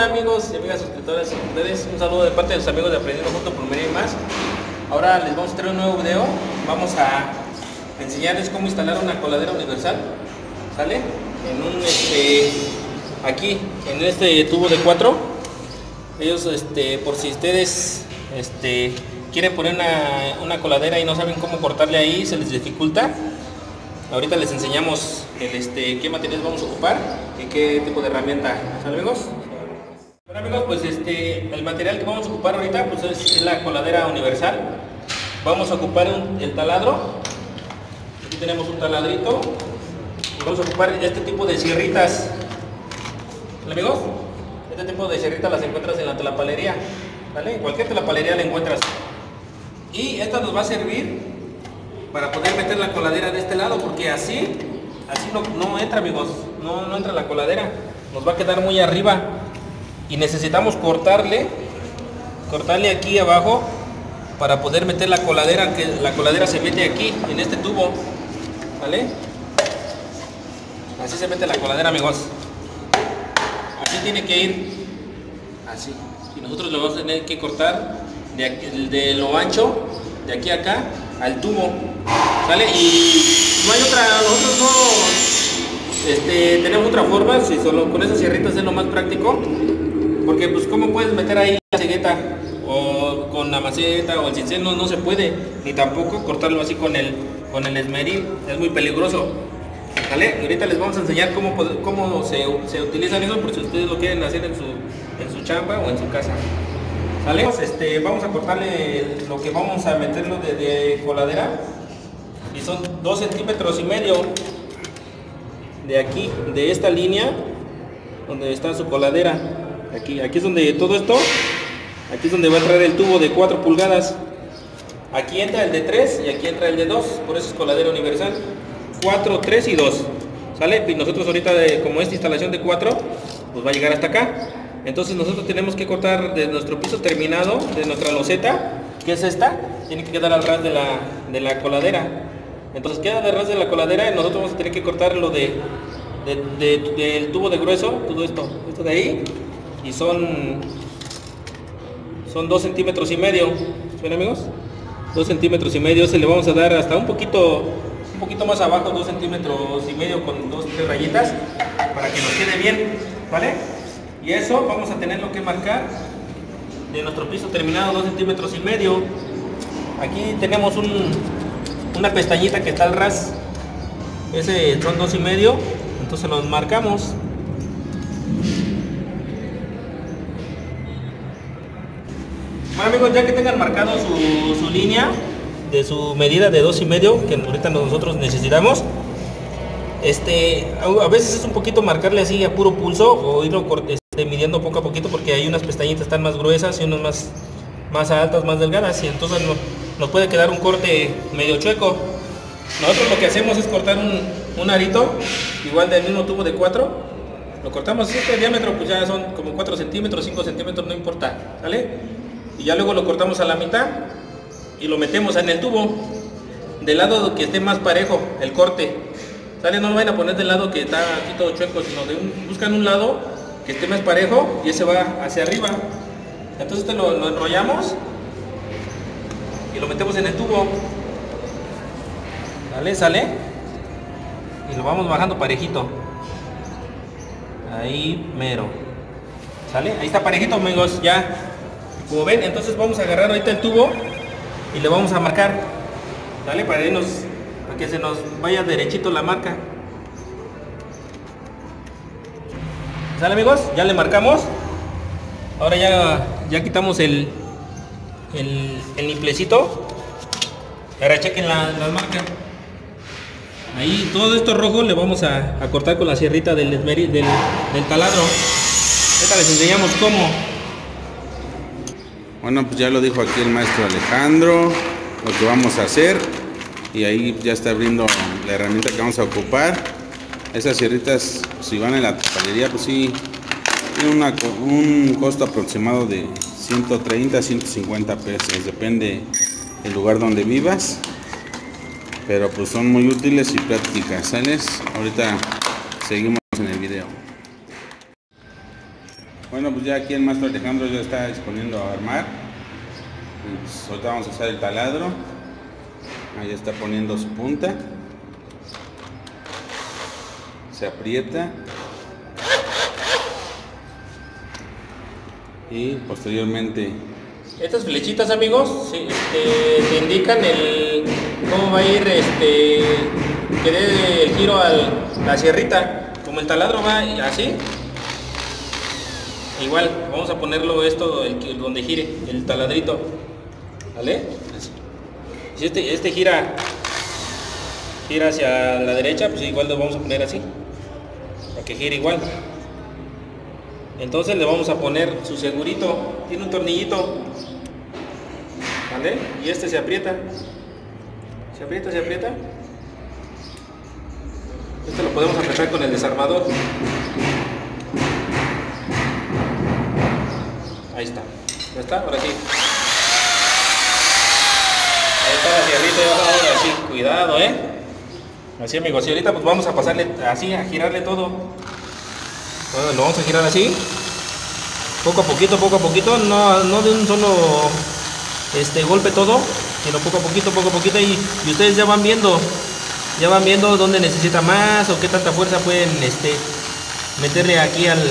Hola amigos y amigas suscriptores, ustedes un saludo de parte de los amigos de Aprendiendo Junto por Media y más. Ahora les vamos a traer un nuevo video. Vamos a enseñarles cómo instalar una coladera universal. ¿Sale? En un este aquí, en este tubo de 4. Ellos este por si ustedes este quieren poner una, una coladera y no saben cómo cortarle ahí, se les dificulta. Ahorita les enseñamos el, este, qué materiales vamos a ocupar y qué tipo de herramienta. ¿Sale? Bueno amigos, pues este, el material que vamos a ocupar ahorita pues es, la coladera universal. Vamos a ocupar el taladro. Aquí tenemos un taladrito. Vamos a ocupar este tipo de sierritas. ¿Sale amigos? Este tipo de sierritas las encuentras en la talapalería. ¿Vale? En cualquier talapalería la encuentras. Y esta nos va a servir para poder meter la coladera de este lado porque así así no, no entra amigos no, no entra la coladera nos va a quedar muy arriba y necesitamos cortarle cortarle aquí abajo para poder meter la coladera que la coladera se mete aquí en este tubo vale así se mete la coladera amigos. Así tiene que ir así. Y nosotros lo vamos a tener que cortar de, aquí- de lo ancho de aquí a acá al tubo ¿sale? y no hay otra nosotros no este, tenemos otra forma si solo con esas sierritas es lo más práctico porque pues cómo puedes meter ahí la cegueta o con la maceta o el cincel no, se puede ni tampoco cortarlo así con el con el esmeril es muy peligroso ¿Vale? Y ahorita les vamos a enseñar cómo, cómo se, se utilizan eso por si ustedes lo quieren hacer en su, en su chamba o en su casa. ¿Sale? Este, vamos a cortarle lo que vamos a meterlo de, de coladera y son 2 centímetros y medio de aquí, de esta línea donde está su coladera. Aquí, aquí es donde todo esto, aquí es donde va a entrar el tubo de 4 pulgadas. Aquí entra el de 3 y aquí entra el de 2, por eso es coladera universal. 4, 3 y 2. ¿Sale? Y nosotros ahorita, como esta instalación de 4, pues va a llegar hasta acá. Entonces nosotros tenemos que cortar de nuestro piso terminado, de nuestra loseta, que es esta, tiene que quedar al ras de la, de la coladera. Entonces queda de ras de la coladera y nosotros vamos a tener que cortar lo de, de- de- del tubo de grueso, todo esto, esto de ahí, y son son dos centímetros y medio ¿ven amigos? dos centímetros y medio se le vamos a dar hasta un poquito un poquito más abajo dos centímetros y medio con dos tres rayitas para que nos quede bien ¿vale? y eso vamos a tenerlo que marcar de nuestro piso terminado dos centímetros y medio aquí tenemos un, una pestañita que está al ras ese son dos y medio entonces los marcamos Bueno amigos, ya que tengan marcado su, línea de su medida de dos y medio que ahorita nosotros necesitamos, este, a veces es un poquito marcarle así a puro pulso o irlo este, midiendo poco a poquito porque hay unas pestañitas están más gruesas y unas más, más altas, más delgadas y entonces no- nos puede quedar un corte medio chueco. Nosotros lo que hacemos es cortar un, un arito, igual del mismo tubo de 4, lo cortamos así, el diámetro pues ya son como 4 centímetros, 5 centímetros, no importa, ¿sale? Y ya luego lo cortamos a la mitad y lo metemos en el tubo, del lado que esté más parejo el corte, ¿sale? No lo vayan a poner del lado que está aquí todo chueco, sino de un, buscan un lado que esté más parejo y ese va hacia arriba. Entonces este lo, lo enrollamos y lo metemos en el tubo. ¿Sale? ¿Sale? Y lo vamos bajando parejito. Ahí mero. ¿Sale? Ahí está parejito, amigos, ya. Como ven, entonces vamos a agarrar ahorita el tubo y le vamos a marcar. ¿Sale? Para, que se nos vaya derechito la marca. ¿Sale, amigos? Ya le marcamos. Ahora ya, ya quitamos el, el, el nimplecito. Ahora chequen la, las marcas. Ahí todo esto rojo le vamos a, cortar con la sierrita del, del, del taladro. Ahorita les enseñamos cómo. Bueno, pues ya lo dijo aquí el maestro Alejandro, lo que vamos a hacer. Y ahí ya está abriendo la herramienta que vamos a ocupar. Esas sierritas, si van en la palería, pues sí, tiene un costo aproximado de 130 a 150 pesos, depende del lugar donde vivas. Pero pues son muy útiles y prácticas, ¿sales? Ahorita seguimos en el video. Bueno, pues ya aquí el maestro Alejandro ya está disponiendo a armar. Pues ahorita vamos a usar el taladro. Ahí está poniendo su punta. Se aprieta. Y posteriormente Estas flechitas, amigos, sí, este, te indican el cómo va a ir este que dé el giro a la sierrita. Como el taladro va así, igual vamos a ponerlo esto el donde gire el taladrito. ¿Vale? Si este, este gira gira hacia la derecha, pues igual lo vamos a poner así. Para que gire igual. Entonces le vamos a poner su segurito. Tiene un tornillito. ¿Vale? Y este se aprieta. Se aprieta, se aprieta. Este lo podemos apretar con el desarmador. Ahí está. ¿Ya está? Ahora sí. Ahí está la sierrita. ya Ahora sí. Cuidado, ¿eh? Así, amigos. Y ahorita pues vamos a pasarle así, a girarle todo. Bueno, lo vamos a girar así. Poco a poquito, poco a poquito. No, no de un solo este golpe todo, sino poco a poquito, poco a poquito. Y, y ustedes ya van viendo. Ya van viendo dónde necesita más o qué tanta fuerza pueden este, meterle aquí al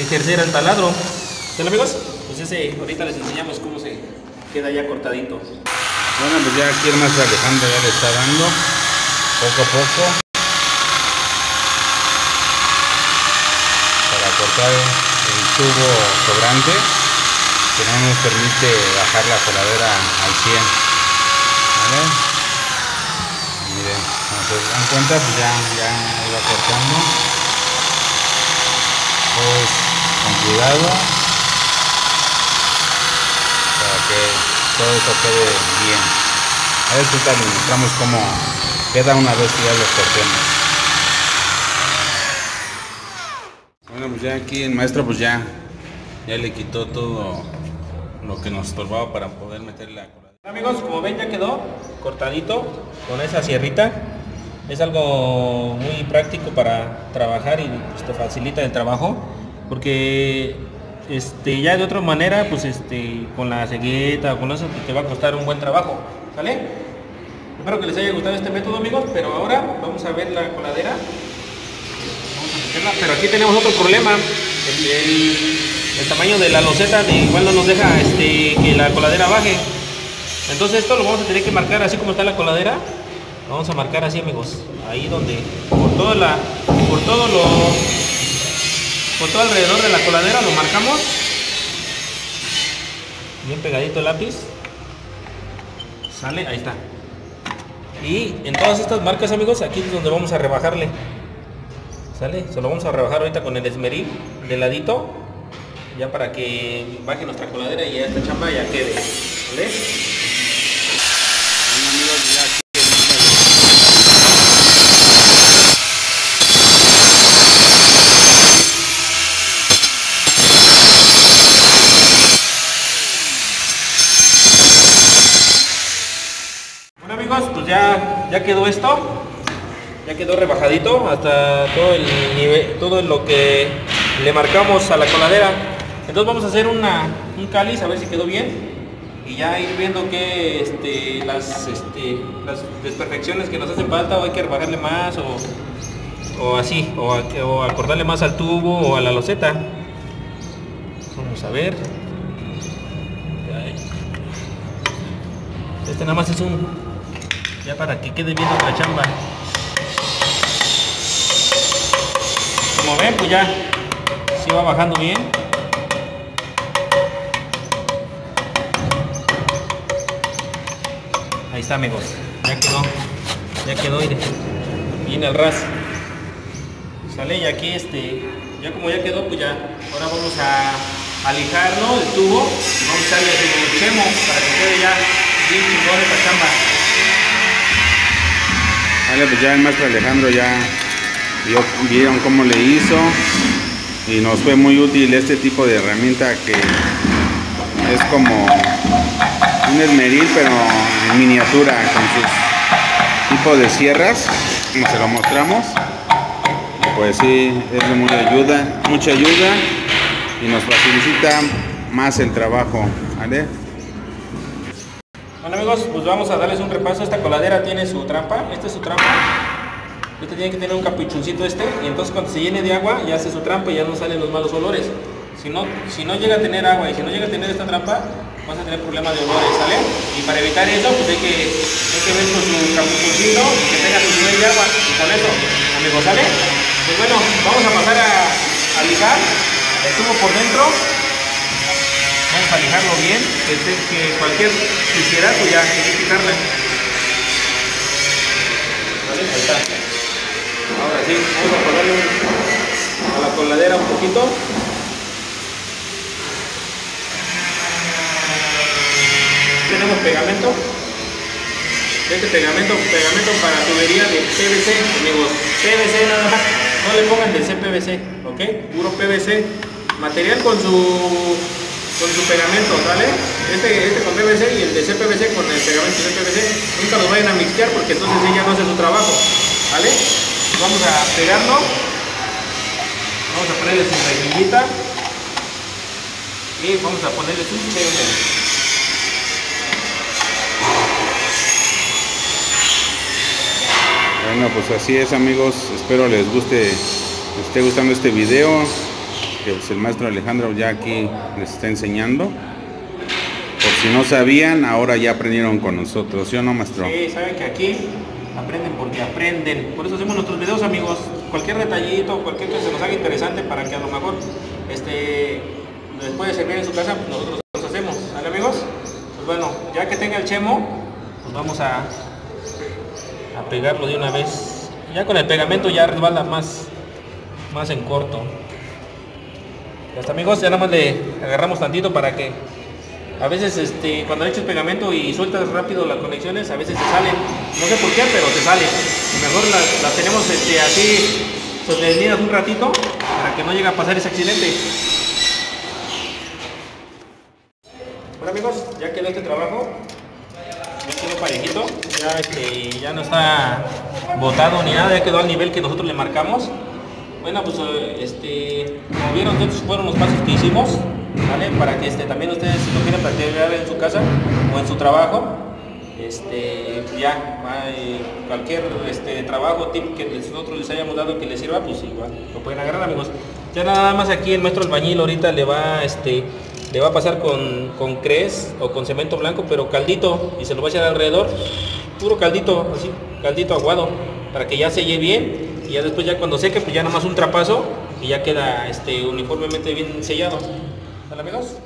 ejercer al taladro. ¿Sale amigos? Pues ese, ahorita les enseñamos cómo se queda ya cortadito. Bueno, pues ya aquí el maestro Alejandro ya le está dando poco a poco para cortar el tubo sobrante que no nos permite bajar la coladera al 100. ¿Vale? Miren, como se dan cuenta, pues ya, ya iba cortando. Pues con cuidado para que todo eso quede bien. A ver, ahorita les mostramos cómo queda una vez que ya los cortemos. Bueno, pues ya aquí el maestro pues ya, ya le quitó todo lo que nos estorbaba para poder meter la coladera. Amigos, como ven ya quedó cortadito con esa sierrita. Es algo muy práctico para trabajar y te facilita el trabajo porque este ya de otra manera pues este con la cegueta o con eso pues, te va a costar un buen trabajo, ¿sale? Espero que les haya gustado este método amigos, pero ahora vamos a ver la coladera. Pero aquí tenemos otro problema. El, tamaño de la loseta igual no nos deja este, que la coladera baje. Entonces esto lo vamos a tener que marcar así como está la coladera. Lo vamos a marcar así amigos. Ahí donde, por toda la, por todo lo, por todo alrededor de la coladera lo marcamos. Bien pegadito el lápiz. Sale, ahí está. Y en todas estas marcas amigos, aquí es donde vamos a rebajarle. ¿Sale? Se lo vamos a rebajar ahorita con el esmeril de ladito. Ya para que baje nuestra coladera y esta chamba ya quede. ¿Vale? Bueno amigos, ya aquí el maestro Bueno amigos, pues ya, quedó esto. Ya quedó rebajadito hasta todo el nivel, todo lo que le marcamos a la coladera. Entonces vamos a hacer una, un cáliz a ver si quedó bien. Y ya ir viendo que este, las, este, las desperfecciones que nos hacen falta o hay que rebajarle más o, o así, o, o acordarle más al tubo o a la loseta. Vamos a ver. Este nada más es un ya para que quede bien nuestra chamba. Como ven, pues ya sí va bajando bien. Ahí está, amigos. Ya quedó. Ya quedó. Bien al ras. Sale y aquí este, ya como ya quedó, pues ya. Ahora vamos a, a lijar, ¿no? El tubo. Vamos a echarle su chemo para que quede ya bien chingón esta chamba. Vale, pues ya el maestro Alejandro ya vieron cómo le hizo y nos fue muy útil este tipo de herramienta que es como un esmeril pero en miniatura con sus tipos de sierras como se lo mostramos pues sí es de mucha ayuda mucha ayuda y nos facilita más el trabajo, ¿vale? Bueno amigos, pues vamos a darles un repaso. Esta coladera tiene su trampa, esta es su trampa. Este tiene que tener un capuchoncito este y entonces cuando se llene de agua ya hace su trampa y ya no salen los malos olores. Si no, si no llega a tener agua y si no llega a tener esta trampa, vas a tener problemas de olores, ¿sale? Y para evitar eso, pues hay que, hay que ver con su capuchoncito que tenga su nivel de agua y con eso, amigos, ¿sale? Pues bueno, vamos a pasar a, a lijar el tubo por dentro Vamos a lijarlo bien, que, que cualquier suciedad ya hay que quitarla. Ahora sí, vamos a ponerle a la coladera un poquito. Tenemos pegamento. Este pegamento, pegamento para tubería de PVC, amigos. PVC nada más. No le pongan de CPVC, ¿ok? Puro PVC. Material con su con su pegamento, ¿vale? Este, este con PVC y el de CPVC con el pegamento de CPVC. Nunca los vayan a mixtear porque entonces ella no hace su trabajo, ¿vale? Vamos a pegarlo. Vamos a ponerle su rejillita. Y vamos a ponerle su pegamento. Bueno, pues así es amigos, espero les guste, les esté gustando este video, que pues, el maestro Alejandro ya aquí les está enseñando. Por si no sabían, ahora ya aprendieron con nosotros, ¿sí o no maestro? Sí, saben que aquí aprenden porque aprenden. Por eso hacemos nuestros videos amigos. Cualquier detallito, cualquier que se nos haga interesante para que a lo mejor este, les puede servir en su casa, nosotros los hacemos. ¿Vale amigos? Pues bueno, ya que tenga el chemo, pues vamos a, a pegarlo de una vez. Ya con el pegamento ya resbala más, más en corto. Está amigos, ya nada más le agarramos tantito para que a veces este, cuando echas pegamento y sueltas rápido las conexiones, a veces se salen. No sé por qué, pero se sale. Mejor las, las tenemos este, así sostenidas un ratito para que no llegue a pasar ese accidente. Bueno amigos, ya quedó este trabajo. Ya quedó parejito. Ya, este, ya no está botado ni nada, ya quedó al nivel que nosotros le marcamos. Bueno, pues este, como vieron, estos fueron los pasos que hicimos, ¿vale? Para que este, también ustedes, si lo quieren practicar en su casa o en su trabajo, este, ya, eh, cualquier este, trabajo, tip que nosotros les hayamos dado que les sirva, pues igual, lo pueden agarrar, amigos. Ya nada más aquí el maestro albañil ahorita le va, este, le va a pasar con, con o con cemento blanco, pero caldito, y se lo va a echar alrededor, puro caldito, así, caldito aguado, para que ya selle bien y ya después ya cuando seque pues ya nada más un trapazo y ya queda este uniformemente bien sellado. ¿Sale amigos?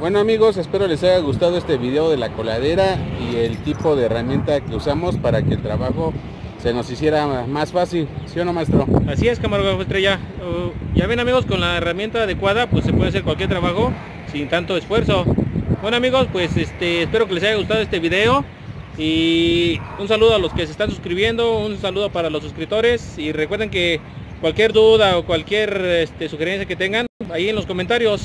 Bueno amigos, espero les haya gustado este video de la coladera y el tipo de herramienta que usamos para que el trabajo se nos hiciera más fácil, ¿sí o no maestro? Así es camarógrafo estrella, uh, ya ven amigos con la herramienta adecuada pues se puede hacer cualquier trabajo sin tanto esfuerzo. Bueno amigos, pues este espero que les haya gustado este video. Y un saludo a los que se están suscribiendo, un saludo para los suscriptores y recuerden que cualquier duda o cualquier este, sugerencia que tengan, ahí en los comentarios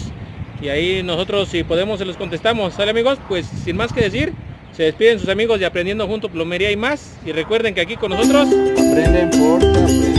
y ahí nosotros si podemos se los contestamos. ¿Sale amigos? Pues sin más que decir, se despiden sus amigos de Aprendiendo Junto Plomería y más y recuerden que aquí con nosotros aprenden por.